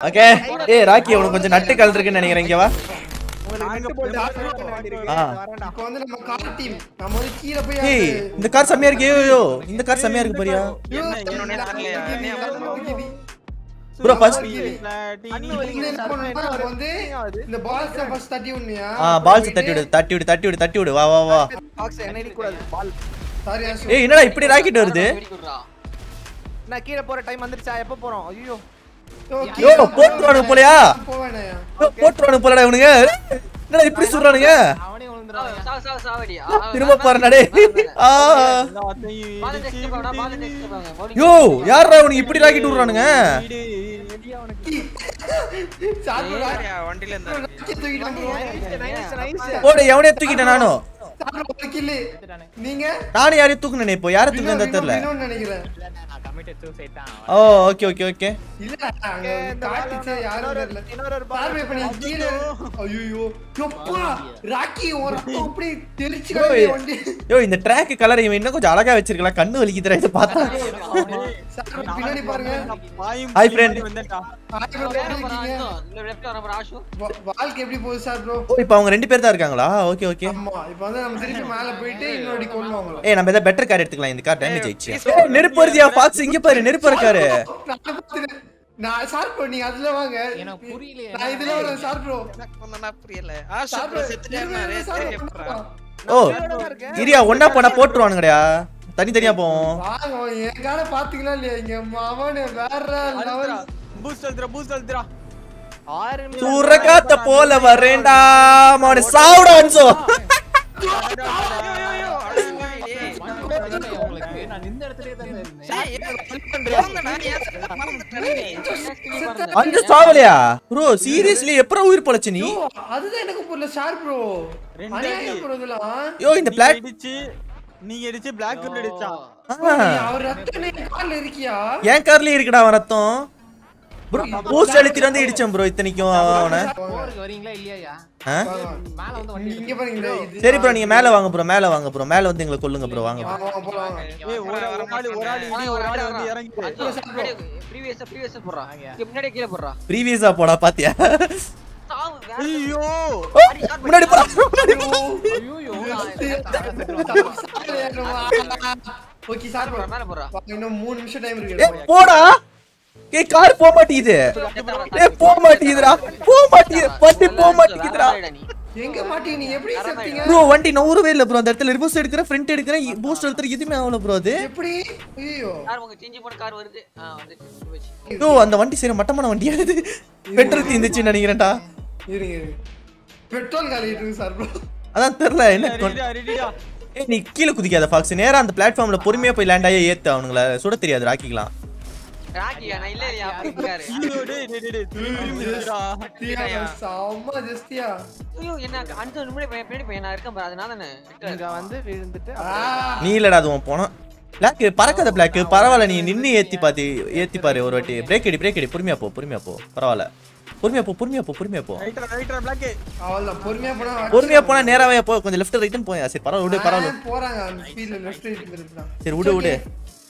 Okay. ஏய் ராக்கி உனக்கு கொஞ்சம் நட்டு கல் இருக்குன்னு நினைக்கிறேன். இங்க வா. இந்த கார் செம்மையா இருக்கு. ஐயோ இந்த கார் செம்மையா இருக்கு பாரியா? இந்த ப்ரோ ஃபர்ஸ்ட் வந்து இந்த தட்டி விடணும்யா. ஆ பால்ஸ் தட்டி விடு தட்டி விடு தட்டி விடு தட்டி விடு. வா வா வா. பாக்ஸ் என்ன பால். ஏய் என்னடா இப்படி ராக்கெட் வருது? நான் கீழே போற டைம் வந்துருச்சா? எப்போ போறோம்? ஐயோ. யோ, போட்டுருவானுங்க போலயா? போலடா இவனுங்க. என்னடா இப்படி சொல்றானுங்க? திரும்ப ஆ யோ யாரா இவனுக்கு இப்படி ராக்கெட் விடுறானுங்க? போடு எவனே தூக்கிட்டேன் நானும். நீங்க? நானும் யாரையும் தூக்குனே இப்போ யாரை தூக்குனே தெரியல. நினைக்கிறேன். ஓ ஓகே ஓகே ஓகே இல்ல அங்க காட்டுச்சு யாரும் தெரியல இன்னொரு ஒரு பார்வை பண்ணி கீழே ஐயோ எப்பா ராக்கி ஒரு தெரிச்சு வண்டி. யோ இந்த ட்ராக் கலர் இவன் இன்னும் கொஞ்சம் அழகா வச்சிருக்கலாம் கண்ணு வலிக்குதுடா இதை பார்த்தா. பின்னாடி பாருங்க. வாழ்க்கை எப்படி போகுது சார் ப்ரோ ஓ இப்போ அவங்க ரெண்டு பேர் தான் இருக்காங்களா? Okay okay. ஆமா இப்போ வந்து நம்ம திருப்பி மேல போயிட்டு இன்னொரு கொள்ளுவாங்க ஏய் நம்ம ஏதாவது பெட்டர் கார் எடுத்துக்கலாம். இந்த கார் டேமேஜ் ஆயிடுச்சு. ஏய், நெருப்பு வருதியா பாக்ஸ் இங்க பாரு நெருப்பு இருக்காரு நான் பார்த்துட்டேன். நான் சார் ப்ரோ நீங்க அதுல வாங்க. எனக்கு புரியலையே. நான் இதுல வரேன் சார் ப்ரோ ஒண்ணுனா புரியல. ஆ சார் சாப்பிட bro, செத்துட்டாரு இருங்க, சார் சரி bro. எப்படா? ஓ இரியா ஒண்ணா போனா போட்டுருவானுங்கடா. தனித்தனியா போவோம் வாங்க என் காரை பாத்தீங்களா இல்லையா? இங்க மாமனு வேற லெவல். பூஸ்ட் அழுத்துறா பூஸ்ட் ஆறு சூரகாத்த போல வரேன்டா மோனே சாவுடா அஞ்சு சாவலையா? ப்ரோ சீரியஸ்லி எப்பறம் உயிர் பொழைச்ச நீ? அதுதான் எனக்கு புரியல சார் ப்ரோ யோ இந்த பிளாக் இடிச்சு நீங்க இடிச்சு பிளாக் அடிச்சான். அவர் ரத்தம் என் கால்ல இருக்கியா? என் கார்லயே இருக்குடா அவன் ரத்தம். ப்ரோ பூஸ்ட் அழுத்திட்டு வந்து இடிச்சேன் ப்ரோ இத்தனைக்கும் அவனை. சரி ப்ரோ நீங்க மேல வாங்க ப்ரோ மேல வாங்க ப்ரோ மேல வந்து எங்களை கொல்லுங்க ப்ரோ வாங்க ப்ரீவியஸா போடா பாத்தியா? ஐயோ. முன்னாடி போடா முன்னாடி போடா. ஏய் கார் போக மாட்டேங்குது. ஏய் போக மாட்டேங்குதுடா. போக மாட்டேங்குது. வண்டி போக மாட்டேங்குதுடா. எங்க மாட்டீங்க நீங்க எப்படி செத்தீங்க ப்ரோ வண்டி நவுறவே இல்ல ப்ரோ. அந்த இடத்துல ரிவர்ஸ் எடுக்கிறேன் ஃப்ரண்ட் எடுக்கிறேன் பூஸ்ட் எடுத்துற எதுவுமே ஆகல ப்ரோ அது. எப்படி? ஐயோ. ப்ரோ அந்த வண்டி சரி மட்டமான வண்டியா இது பெட்ரோல் தீந்துச்சுன்னு நினைக்கிறேன்டா. இருங்க இருங்க பெட்ரோல் காலி இருக்கு சார் ப்ரோ அதான் தெரியல என்ன நீ கீழே குதிக்காத ஃபாக்ஸ் நேரா அந்த பிளாட்ஃபார்ம்ல பொறுமையா போய் லேண்ட் ஆகி ஏத்து அவனுங்கள. சுட தெரியாது ராக்கிக்கலாம். ஐயோ டேய் டேய் டேய் திரும்பிடா செம்ம ஜஸ்தியா. இங்க வந்து விழுந்துட்டு நீ இல்லடா அது உன் போனா பிளாக் பறக்காத பிளாக் பரவாயில்ல நீ நின்னு ஏத்தி பாத்தி ஏத்தி பாரு ஒரு வாட்டி. பிரேக் அடி பிரேக் அடி. பொறுமையா போ பொறுமையா போ. பரவாயில்ல. பொறுமையா போ பொறுமையா போ பொறுமையா போ. பொறுமையா போனா பொறுமையா போனா நேராவே போ. கொஞ்சம் லெஃப்ட் ரைட்னு போய். சரி பரவாயில்ல விடு பரவாயில்ல. போறாங்க சரி விடு விடு.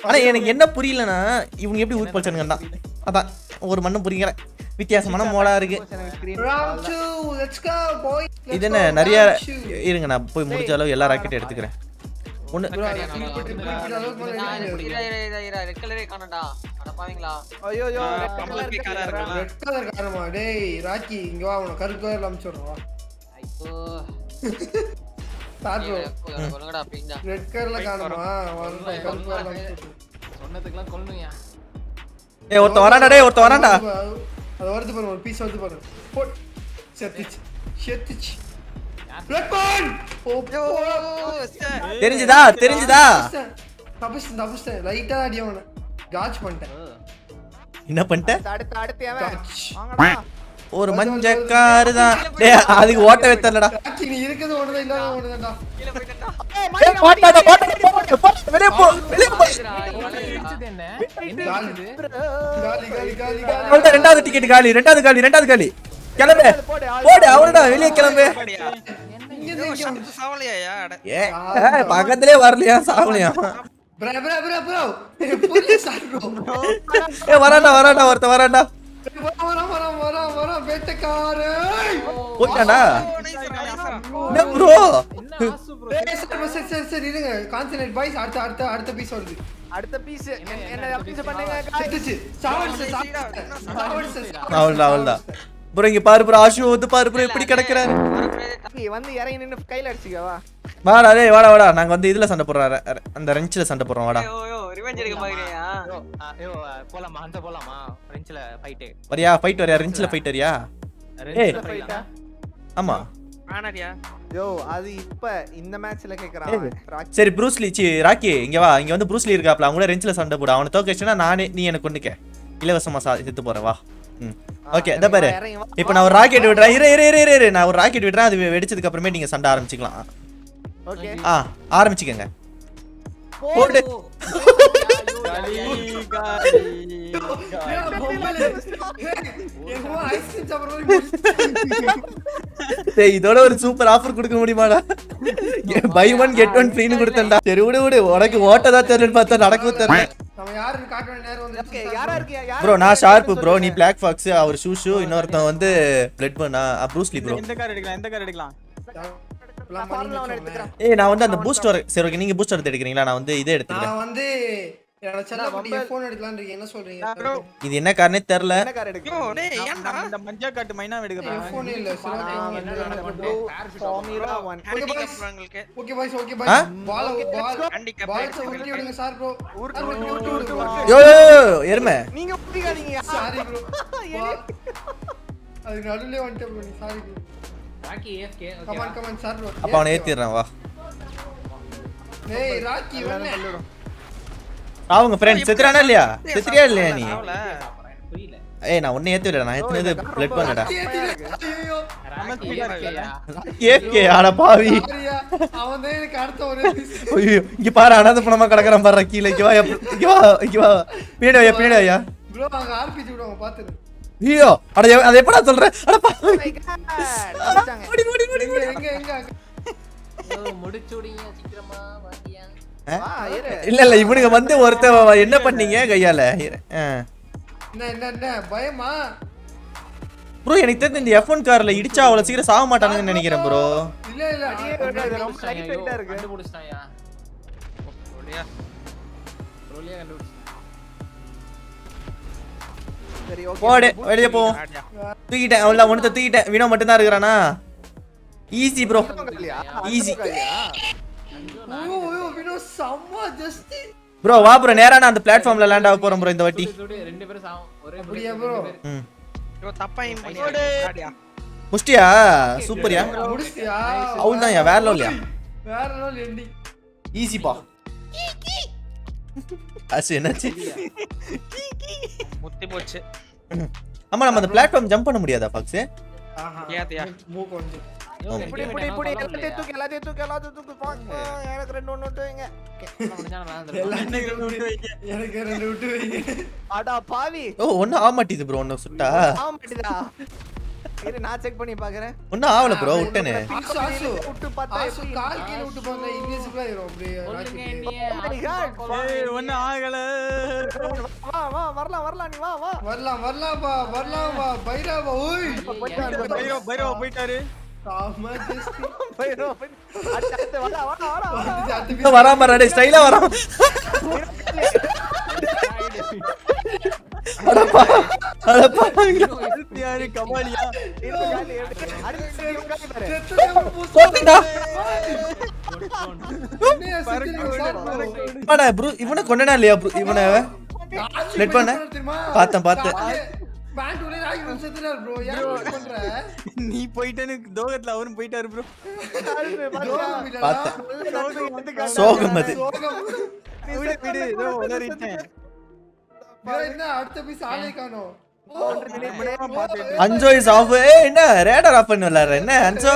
ஆனா எனக்கு என்ன புரியலனா இவங்க எப்படி ஊர் பழிச்சானுங்க தான். அதான் ஒரு மண்ணும் புரியல. வித்தியாசமான மோடா இருக்கு. round 2 let's go boy. இது என்ன நிறைய இருங்க நான் போய் முடிஞ்ச அளவு எல்லா ராக்கெட்டும் எடுத்துக்கிறேன். ஒண்ணு கருப்பு ரெட் கலர்ல காணுமா சொன்னதுக்கெல்லாம் கொல்லுங்க ஏய் ஒருத்தன் வரான்டா டேய் ஒருத்தன் வரான்டா. அது வருது பாரு ஒரு பீஸ் வருது பாரு. போட் செத்துச்சு செத்துச்சு. தெரிஞ்சுதா தெரிஞ்சுதா? லைட்டா அடி அவனை. காட்ச் பண்ணிட்டேன். என்ன பண்ணிட்ட? அடுத்து அடுத்து ஒரு மஞ்ச வாங்கடா தான் டேய் அதுக்கு ஓட்ட வைத்தலடா ராக்கி நீ இருக்கிறது ஒண்ணுதான் இல்லாத ஒண்ணுதான்டா ஏய் போட்டாடா போட்டாடா போட்டாடா போட்டாடா வெளிய போ வெளிய போ. காலி காலி காலி காலி காலி ரெண்டாவது டிக்கெட் காலி ரெண்டாவது காலி ரெண்டாவது காலி. கிளம்பு. போடு அவனடா வெளிய கிளம்பு. இங்க இருந்து இங்க வந்து. சவலையா? அட ஏ பக்கத்திலே வரலையா சாவலையா bro bro bro bro sir போயிட்டானா. என்ன ப்ரோ சரி, சரி இருங்க. கான்சன்ட்ரேட் பாய்ஸ் அடுத்த அடுத்த அடுத்த பீஸ் வருது. அடுத்த பீஸ் என்ன, பீஸ் பண்ணுங்க. செத்துச்சு. ப்ரோ இங்க பாரு ப்ரோ ஆஷு வந்து பாரு ப்ரோ எப்படி கிடக்குறாரு. வந்து இறங்கி நின்னு கையில அடிச்சுக்கவா வாடா டேய் வாடா வாடா. நாங்க வந்து இதுல சண்டை போடுறோம் அந்த ரெஞ்சில சண்டை போடுறோம் வாடா. எடுக்க பாக்குறியா? ஐயோ, போலாமா? அந்த போலாமா? வரியா? ஃபைட் வரியா? ரெஞ்சில ஃபைட் வரியா. ஃபைட்டா ஆமா. யோ அது இப்ப இந்த மேட்ச்ல கேக்குறான். சரி ப்ரூஸ்லி சி ராக்கி இங்க வா. இங்க வந்து ப்ரூஸ்லி இருக்காப்ல. அவங்க கூட ரெஞ்சில சண்டை போடு. அவனை தோக்கச்சுனா நானே நீ எனக்கு கொண்டுக்க இலவசமா சா செத்து போறேன் வா. ம். ஓகே இந்த பாரு. இப்போ நான் ஒரு ராக்கெட் விடுறேன். இரு இரு இரு இரு, இரு. நான் ஒரு ராக்கெட் விடுறேன். அது வெடிச்சதுக்கு அப்புறமே நீங்க சண்டை ஆரம்பிச்சுக்கலாம். ஓகே ஆ ஆரம்பிச்சுக்கங்க. போடு. இதோட ஒரு சூப்பர் ஆஃபர் கொடுக்க முடியுமாடா? பை ஒன் கெட் ஒன் ஃப்ரீன்னு கொடுத்தேன்டா. சரி விடு விடு. உனக்கு ஓட்டதா தெரியலன்னு பார்த்தா நடக்கவும் தெரியல ப்ரோ நான்? ஷார்ப் ப்ரோ நீ. பிளாக் ஃபாக்ஸ் அவர் ஷூஷு இன்னொருத்தன் வந்து பிளட் பண்ணா ப்ரூஸ்லி ப்ரோ எந்த கார் எடுக்கலாம் எந்த கார் எடுக்கலாம். ஏய் நான் வந்து அந்த பூஸ்டர் சரி ஓகே நீங்க பூஸ்டர் எடுக்கிறீங்களா நான் வந்து இதே எடுத்துக்கிறேன். நான் வந்து இது என்ன காரணே தெரியல. இந்த மஞ்சா காட்டு மைனா எருமை. நீங்க புடிக்காதீங்க. சாரி ப்ரோ அது நடுவுல வந்துட்டேன் sorry Rocky okay come on வா? கமான் சார் ப்ரோ அப்ப அவனை ஏத்திடுறேன் வா டேய் ராக்கி வந்து அவங்க ஃப்ரெண்ட் செத்துறானா இல்லையா செத்துறியா இல்லையா நீ ஏய் நான் ஒன்னே ஏத்தி விடல நான் ஏத்துனது பிளட் பண்ணடா? கேக்கே ஆட பாவி அவன் தான் எனக்கு அடுத்த ஒரு ஐயோ இங்க பாரு அனாத பணமா கிடக்குறான் பாரு கீழே இங்க வா இங்க வா இங்க வா பின்னாடி வாயா பின்னாடி வாயா ப்ரோ அங்க ஆர்பிஜி விடுவாங்க பாத்துரு ஐயோ அட அதை எப்படா சொல்ற? அட Oh. அடிச்சாங்க. ஓடி ஓடி ஓடி எங்க எங்க எங்க? ஐயோ, முடிச்சு விடுங்க சீக்கிரமா வாங்கியா. இல்ல இல்ல இவனுங்க வந்து ஒருத்த என்ன பண்ணீங்க கையால? என்ன என்ன என்ன பயமா? ப்ரோ எனக்கு தெரிஞ்ச இந்த F1 கார்ல இடிச்சா அவ்வளவு சீக்கிரம் சாக மாட்டானுங்கன்னு நினைக்கிறேன் ப்ரோ. இல்ல இல்ல அடியே விடாது, போடு வெளியே போ. தூக்கிட்டேன் அவ்வளோ ஒன்று தூக்கிட்டேன். வினோ மட்டும் தான் இருக்கிறானா ஈஸி ப்ரோ ஜஸ்ட் ப்ரோ வா ப்ரோ நேரா நான் அந்த பிளாட்ஃபார்ம்ல லேண்ட் ஆக போறேன் ப்ரோ இந்த வாட்டி. ரெண்டு பேரும் சாவும். ஒரே அப்படியா. ம். தப்பா. முஷ்டியா சூப்பர்யா? முடிச்சியா தான் வேற லெவல்யா வேற லெவல் எண்டிங் ஈஸிப்பா அசு என்னாச்சு? முத்தி போச்சு. ஆமா நம்ம அந்த பிளாட்ஃபார்ம் ஜம்ப் பண்ண முடியாதா ஏத்தியா? மூ கொஞ்சம். இப்படி, இப்படி, இப்படி, எல்லாத்தையும் தூக்கு, எல்லாத்தையும் தூக்கு, எல்லாத்தையும் தூக்கு. எனக்கு ரெண்டு ஒண்ணு விட்டு வைங்க. எனக்கு ரெண்டு விட்டு வைங்க. அடா பாவி. ஓ ஒன்றும் ஆக மாட்டேது ப்ரோ ஒன்று சுட்டா? ஆக மாட்டேதா இரு நான் செக் பண்ணி பாக்குறேன் ஒன்றும் ஆகல ப்ரோ விட்டனே ஆசு விட்டு பார்த்தா ஆசு கால் கீழ விட்டு போங்க இன்விசிபிள் ஆயிரும் அப்படியே Oh. ஏய், ஒண்ணும் ஆகல. வா வா வரலாம் வரலாம் நீ வா வா வரலாம் வரலாம் பா வரலாம் ஓய் வா, போயிட்டு வா. பைரவ பைரவ போயிட்டாரு செம்ம just. போயிடு, போயிடு. அடுத்து, அடுத்து, வாடா, வாடா, வாடா, வாடா. அடுத்த அடுத்த piece. வராம ஸ்டைலா வராம அடப்பா அடப்பா அடுத்து யாரு கபாலியா இரு, காலி, இரு. அடுத்து இவன் காலி பாரு. இவனை கொண்டனா இல்லையா ப்ரோ? இவனை பண்ண? பார்த்தேன், பார்த்தேன். நீ போயிட்டேன்னு தோகத்துல அவரும் போயிட்டாரு ப்ரோ. பார்த்தேன். சோகம் அது. விடு விடு ஏதோ உளறிட்டேன். bro, என்ன அடுத்த piece ஆளே காணோம். அஞ்சோ இஸ் ஆஃப் ஏ என்ன ரேடர் ஆஃப் பண்ணி விளையாடுற என்ன அஞ்சோ.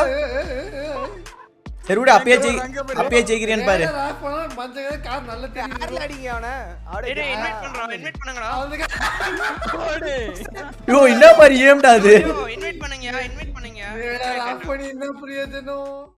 சரி விடு அப்பயே ஜெயி அப்பயே ஜெயிக்கிறேன்னு பாரு ஏன்டா rap பண்ணா மஞ்சள் கலர் கார் நல்லா தெரியுது. யார்ல அடிங்க அவனை? டேய், டேய், அப்படியே invite பண்றோம், invite பண்ணுங்கடா. அவனுக்கு போடு யோ என்ன மாதிரி ஏம்டா அது invite பண்ணுங்க. rap பண்ணி என்ன பிரயோஜனம்